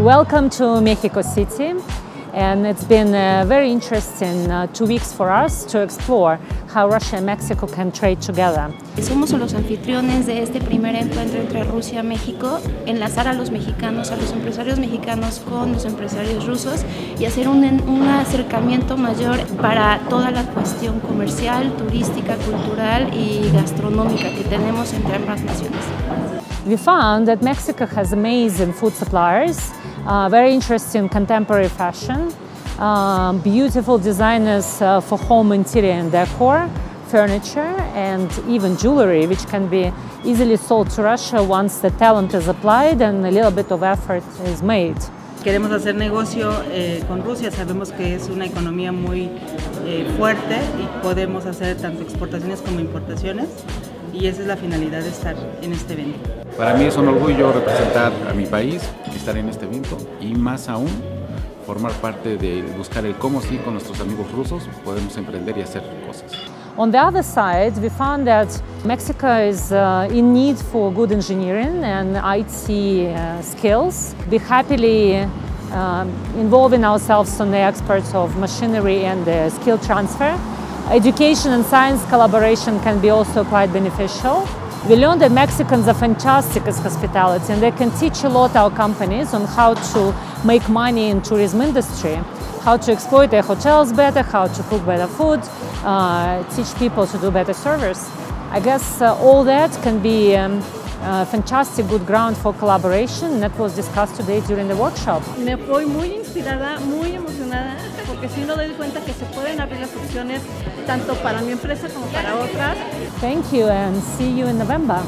Welcome to Mexico City and it's been a very interesting uh, two weeks for us to explore how Russia and Mexico can trade together. Somos los anfitriones de este primer encuentro entre Rusia y México, enlazar a los mexicanos, a los empresarios mexicanos con los empresarios rusos y hacer un, un acercamiento mayor para toda la cuestión comercial, turística, cultural y gastronómica que tenemos entre ambas naciones. We found that Mexico has amazing food suppliers, uh, very interesting contemporary fashion, um, beautiful designers uh, for home interior and decor, furniture and even jewelry which can be easily sold to Russia once the talent is applied and a little bit of effort is made. Queremos hacer negocio eh, con Rusia, sabemos que es una economía muy eh, fuerte y podemos hacer tanto exportaciones como importaciones y esa es la finalidad de estar en este evento. Para mí es un orgullo representar a mi país, estar en este evento y más aún formar parte de buscar el cómo sí con nuestros amigos rusos podemos emprender y hacer cosas. On the other side, we found that Mexico is uh, in need for good engineering and IT uh, skills. We happily uh, involving ourselves on the experts of machinery and the skill transfer. Education and science collaboration can be also quite beneficial. We learned that Mexicans are fantastic as hospitality and they can teach a lot our companies on how to make money in tourism industry, how to exploit their hotels better, how to cook better food, uh, teach people to do better service. I guess uh, all that can be um, uh, fantastic good ground for collaboration that was discussed today during the workshop. Me voy muy inspirada, muy emocionada porque sí me doy cuenta que se pueden abrir las opciones tanto para mi empresa como para otras. Thank you and see you in November.